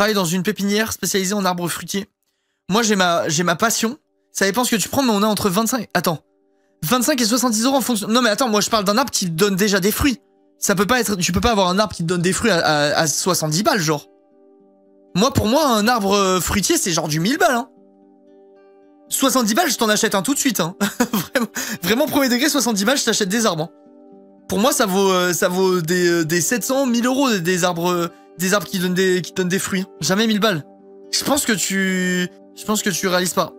travaille dans une pépinière spécialisée en arbres fruitiers. Moi, j'ai ma, j'ai ma passion. Ça dépend ce que tu prends, mais on a entre 25... Attends. 25 et 70 euros en fonction... Non mais attends, moi je parle d'un arbre qui donne déjà des fruits. Ça peut pas être... Tu peux pas avoir un arbre qui te donne des fruits à, à 70 balles, genre. Moi, pour moi, un arbre euh, fruitier, c'est genre du 1000 balles, hein. 70 balles, je t'en achète un tout de suite, hein. vraiment, vraiment, premier degré, 70 balles, je t'achète des arbres. Hein. Pour moi, ça vaut, euh, ça vaut des, euh, des 700, 1000 euros des arbres, des arbres qui donnent des, fruits. Jamais 1000 balles. Je pense que tu, je pense que tu réalises pas.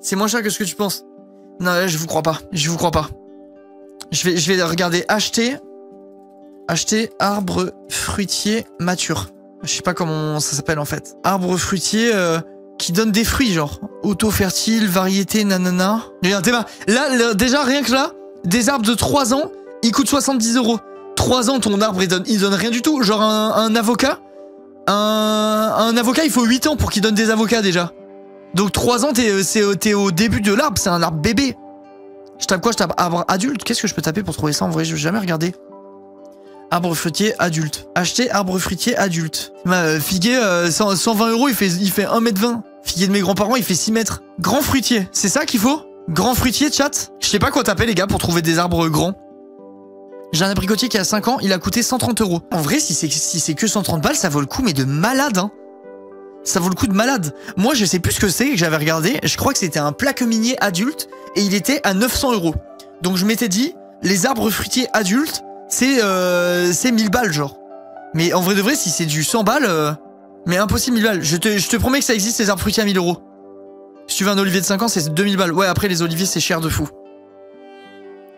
C'est moins cher que ce que tu penses. Non, je vous crois pas. Je vous crois pas. Je vais, regarder acheter, acheter arbre fruitier mature. Je sais pas comment ça s'appelle en fait. Arbre fruitier euh, qui donne des fruits, genre. Auto-fertile, variété, nanana. Regarde, là, déjà, rien que là, des arbres de 3 ans, ils coûtent 70 euros. 3 ans, ton arbre, il donne, rien du tout. Genre un, avocat, un, avocat, il faut 8 ans pour qu'il donne des avocats déjà. Donc 3 ans, t'es es au début de l'arbre, c'est un arbre bébé. Je tape quoi? Je tape arbre adulte Qu'est-ce que je peux taper pour trouver ça en vrai? Je vais jamais regarder. Arbre fruitier adulte. Acheter arbre fruitier adulte. Bah, figuier, 120 euh, euros, il fait, il fait 1m20. Figuier de mes grands-parents, il fait 6 mètres. Grand fruitier, c'est ça qu'il faut? Grand fruitier, chat? Je sais pas quoi taper, les gars, pour trouver des arbres grands. J'ai un abricotier qui a 5 ans, il a coûté 130 euros. En vrai, si c'est si que 130 balles, ça vaut le coup, mais de malade, hein. Ça vaut le coup de malade. Moi, je sais plus ce que c'est que j'avais regardé. Je crois que c'était un plaque minier adulte et il était à 900 euros. Donc je m'étais dit, les arbres fruitiers adultes, c'est euh, 1000 balles genre. Mais en vrai de vrai, si c'est du 100 balles, euh, mais impossible 1000 balles. Je te, je te promets que ça existe les arbres fruitiers à 1000 euros. Si tu veux un olivier de 5 ans, c'est 2000 balles. Ouais, après les oliviers, c'est cher de fou.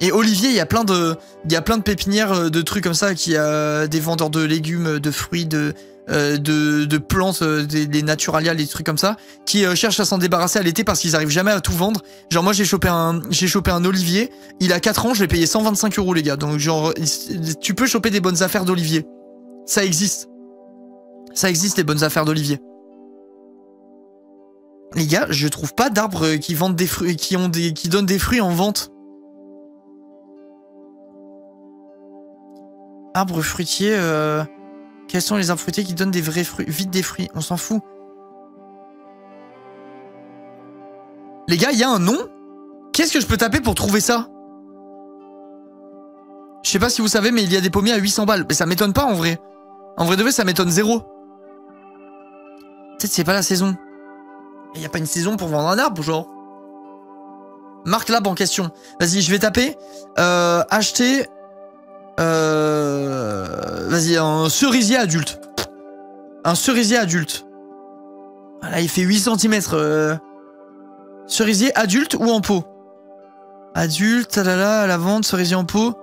Et olivier, il y a plein de, y a plein de pépinières euh, de trucs comme ça, qui a des vendeurs de légumes, de fruits, de, euh, de, plantes, euh, des, des, des trucs comme ça, qui euh, cherchent à s'en débarrasser à l'été parce qu'ils arrivent jamais à tout vendre. Genre moi j'ai chopé un j'ai chopé un olivier, il a 4 ans, je l'ai payé 125 euros les gars. Donc genre tu peux choper des bonnes affaires d'olivier. Ça existe. Ça existe les bonnes affaires d'olivier. Les gars, je trouve pas d'arbres qui vendent des fruits qui ont des qui donnent des fruits en vente. Arbre fruitier euh quels sont les arbres fruitiers qui donnent des vrais fruits Vite des fruits, on s'en fout. Les gars, il y a un nom? Qu'est-ce que je peux taper pour trouver ça? Je sais pas si vous savez, mais il y a des pommiers à 800 balles. Mais ça m'étonne pas en vrai. En vrai de vrai, ça m'étonne zéro. Peut-être c'est pas la saison. Il n'y a pas une saison pour vendre un arbre, genre. Marque l'arbre en question. Vas-y, je vais taper. Euh, acheter euh... Vas-y, un cerisier adulte. Un cerisier adulte. Voilà, il fait 8 cm. Euh... Cerisier adulte ou en pot? Adulte, là, là, à la vente, cerisier en pot.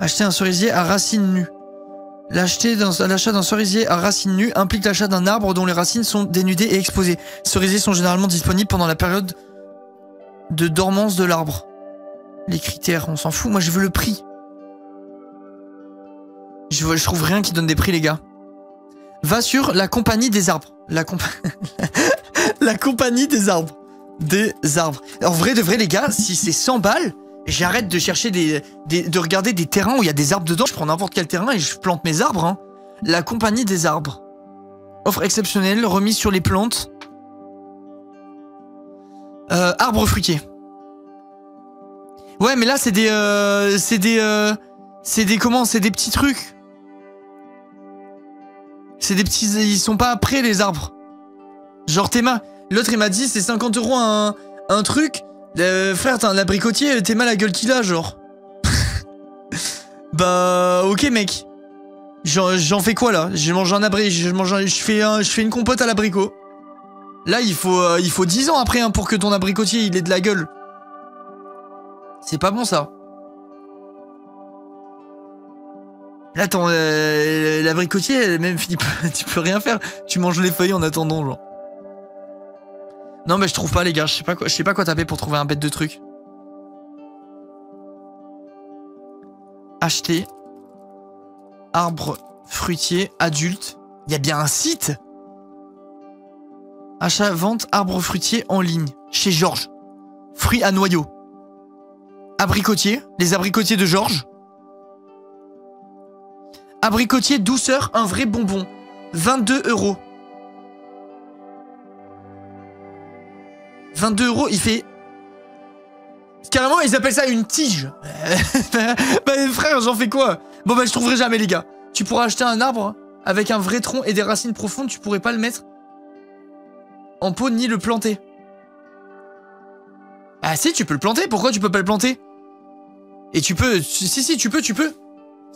Acheter un cerisier à racines nues. L'achat d'un cerisier à racines nues implique l'achat d'un arbre dont les racines sont dénudées et exposées. Cerisiers sont généralement disponibles pendant la période de dormance de l'arbre. Les critères, on s'en fout. Moi, je veux le prix. Je, trouve rien qui donne des prix, les gars. Va sur la compagnie des arbres. La, compagnie des arbres. Des arbres. En vrai, de vrai, les gars, si c'est 100 balles, j'arrête de chercher des, de regarder des terrains où il y a des arbres dedans. Je prends n'importe quel terrain et je plante mes arbres. Hein. La compagnie des arbres. Offre exceptionnelle, remise sur les plantes. Euh, arbres. Ouais, mais là, c'est des... Euh, c'est des... Euh, c'est des... Comment C'est des petits trucs. C'est des petits... Ils sont pas prêts, les arbres. Genre, Théma. L'autre, il m'a dit, c'est 50 euros un, un truc. Euh, frère, t'as un abricotier, Théma la gueule qu'il a, genre. bah, ok, mec. J'en fais quoi, là? Je mange un abri... Je, mange je, fais un, je fais une compote à l'abricot. Là, il faut, euh, il faut 10 ans après hein, pour que ton abricotier, il ait de la gueule. C'est pas bon, ça. Là, euh, l'abricotier, même peux, tu peux rien faire. Tu manges les feuilles en attendant, genre. Non, mais je trouve pas, les gars. Je sais pas quoi, je sais pas quoi taper pour trouver un bête de truc. Acheter. Arbre fruitier adulte. Il y a bien un site Achat, vente, arbre fruitier en ligne. Chez Georges. Fruits à noyaux. Abricotier. Les abricotiers de Georges. Abricotier douceur, un vrai bonbon. 22 euros. 22 euros, il fait... Carrément, ils appellent ça une tige. bah frère, j'en fais quoi? Bon bah je trouverai jamais les gars. Tu pourras acheter un arbre avec un vrai tronc et des racines profondes, tu pourrais pas le mettre en pot ni le planter. Ah si, tu peux le planter, pourquoi tu peux pas le planter? Et tu peux... Si, si, tu peux, tu peux.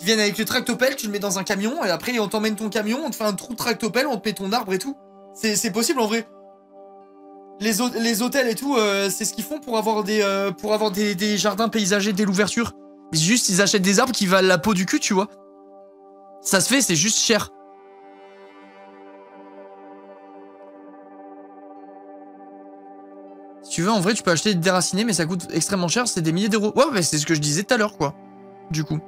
Ils viennent avec le tractopelle, tu le mets dans un camion, et après on t'emmène ton camion, on te fait un trou de tractopelle, on te met ton arbre et tout. C'est possible en vrai. Les, les hôtels et tout, euh, c'est ce qu'ils font pour avoir des, euh, pour avoir des, jardins paysagers dès l'ouverture. Juste, ils achètent des arbres qui valent la peau du cul, tu vois. Ça se fait, c'est juste cher. Si tu veux, en vrai, tu peux acheter des déracinés, mais ça coûte extrêmement cher, c'est des milliers d'euros. Ouais, mais c'est ce que je disais tout à l'heure, quoi. Du coup.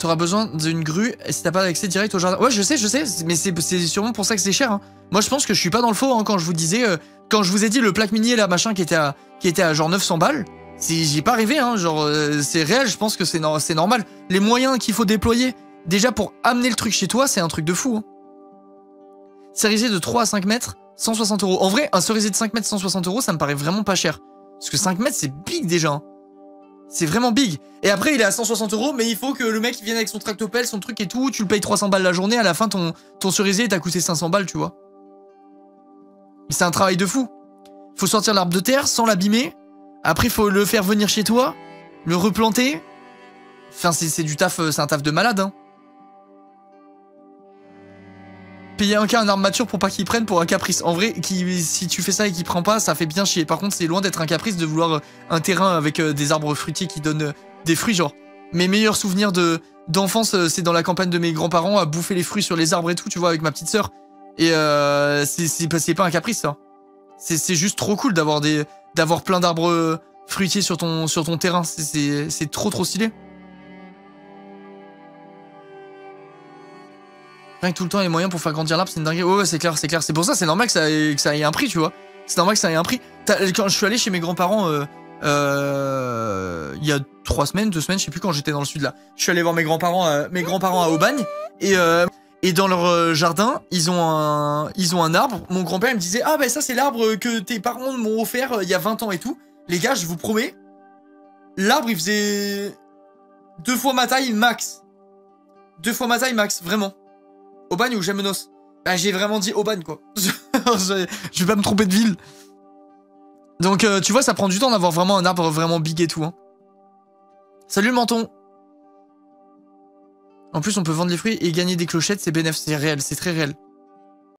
T'auras besoin d'une grue si t'as pas accès direct au jardin. Ouais, je sais, je sais, mais c'est sûrement pour ça que c'est cher. Hein. Moi, je pense que je suis pas dans le faux hein, quand je vous disais, euh, quand je vous ai dit le plaque minier là, machin, qui était à, qui était à genre 900 balles. J'ai pas rêvé, hein, genre euh, c'est réel. Je pense que c'est normal. Les moyens qu'il faut déployer déjà pour amener le truc chez toi, c'est un truc de fou. Hein. De 3 à 5 mètres, 160 euros. En vrai, un cerisier de 5 mètres, 160 euros, ça me paraît vraiment pas cer. Parce que 5 mètres, c'est big déjà. Hein. C'est vraiment big. Et après, il est à 160 euros, mais il faut que le mec vienne avec son tractopelle, son truc et tout. Tu le payes 300 balles la journée. À la fin, ton, ton cerisier t'a coûté 500 balles, tu vois. C'est un travail de fou. Faut sortir l'arbre de terre sans l'abîmer. Après, faut le faire venir chez toi, le replanter. Enfin, c'est du taf, euh, c'est un taf de malade, hein. Payer un cas un arbre mature pour pas qu'il prenne pour un caprice. En vrai, qui, si tu fais ça et qu'il prend pas, ça fait bien chier. Par contre, c'est loin d'être un caprice de vouloir euh, un terrain avec euh, des arbres fruitiers qui donnent euh, des fruits. Genre, mes meilleurs souvenirs de d'enfance, c'est dans la campagne de mes grands-parents à bouffer les fruits sur les arbres et tout, tu vois, avec ma petite sœur. Et euh, c'est pas un caprice, ça. C'est juste trop cool d'avoir d'avoir plein d'arbres fruitiers sur ton sur ton terrain. C'est trop trop stylé. Rien que tout le temps les moyens pour faire grandir l'arbre, c'est une dinguerie. Ouais, ouais c'est clair, c'est clair. C'est pour ça, c'est normal que ça, ait, un prix, tu vois. C'est normal que ça ait un prix. Quand je suis allé chez mes grands-parents, euh, euh, il y a trois semaines, deux semaines, je sais plus quand j'étais dans le sud là. Je suis allé voir mes grands-parents, euh, mes grands-parents à Aubagne, et euh, dans leur jardin, ils ont un, ils ont un arbre. Mon grand-père me disait, ah ben ça c'est l'arbre que tes parents m'ont offert il y a 20 ans et tout. Les gars, je vous promets, l'arbre il faisait deux fois ma taille max. Deux fois ma taille max, vraiment. Aubagne ou Gémenos Bah j'ai vraiment dit Aubagne quoi. je, vais pas me tromper de ville. Donc euh, tu vois ça prend du temps d'avoir vraiment un arbre vraiment big et tout. Hein. Salut menton En plus on peut vendre les fruits et gagner des clochettes, c'est bénéfice, c'est réel, c'est très réel.